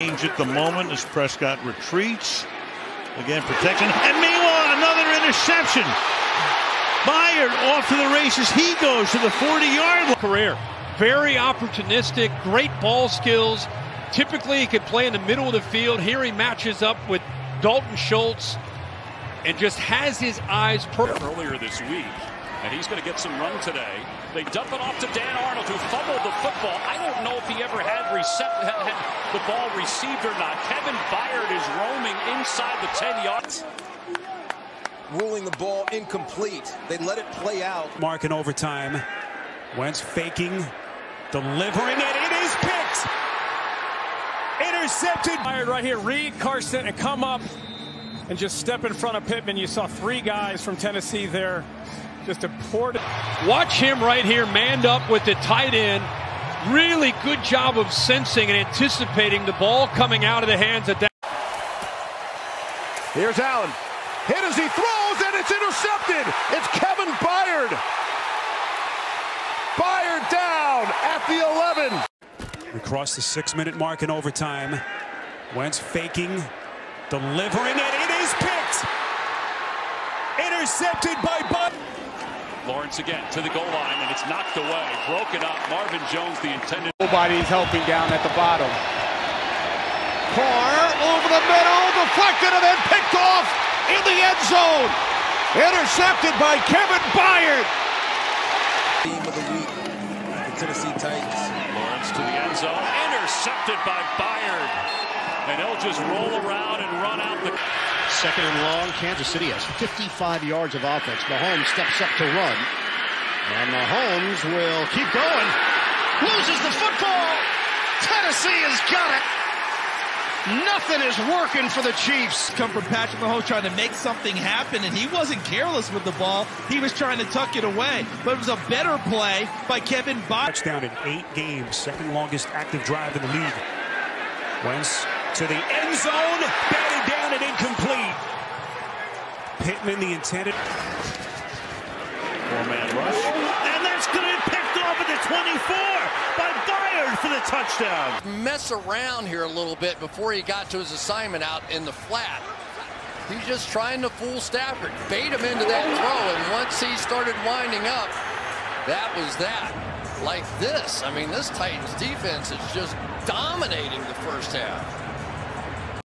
Change at the moment as Prescott retreats. Again, protection. And meanwhile, another interception. Byard off to the races. He goes to the 40 yard line. Career. Very opportunistic, great ball skills. Typically, he could play in the middle of the field. Here he matches up with Dalton Schultz and just has his eyes perfect. Earlier this week, and he's going to get some run today. They dump it off to Dan Arnold, who fumbled the football. I don't know if he ever had, recept- had the ball received or not. Kevin Byard is roaming inside the 10 yards. Ruling the ball incomplete. They let it play out. Mark in overtime. Wentz faking, delivering it. It is picked. Intercepted. Byard right here. Reed, Carson and come up and just step in front of Pittman. You saw three guys from Tennessee there. Just a poor. Watch him right here, manned up with the tight end. Really good job of sensing and anticipating the ball coming out of the hands of that. Here's Allen. Hit as he throws, and it's intercepted. It's Kevin Byard. Byard down at the 11. We cross the six minute mark in overtime. Wentz faking, delivering it. It is picked. Intercepted by Bud. Lawrence again to the goal line, and it's knocked away. Broken up. Marvin Jones, the intended. Nobody's helping down at the bottom. Carr over the middle, deflected and then picked off in the end zone. Intercepted by Kevin Byard. Team of the week, the Tennessee Titans. Lawrence to the end zone. Intercepted by Byard. And he'll just roll around and run out the. Second and long, Kansas City has 55 yards of offense. Mahomes steps up to run. And Mahomes will keep going. Loses the football. Tennessee has got it. Nothing is working for the Chiefs. Come from Patrick Mahomes trying to make something happen, and he wasn't careless with the ball. He was trying to tuck it away. But it was a better play by Kevin Byard. Touchdown in eight games, second longest active drive in the league. Wentz to the end zone, batted down and incomplete. Pittman, the intended. Four-man rush. And that's going to be picked off at the 24 by Byard for the touchdown. Mess around here a little bit before he got to his assignment out in the flat. He's just trying to fool Stafford, bait him into that throw, and once he started winding up, that was that. Like this, I mean, this Titans defense is just dominating the first half.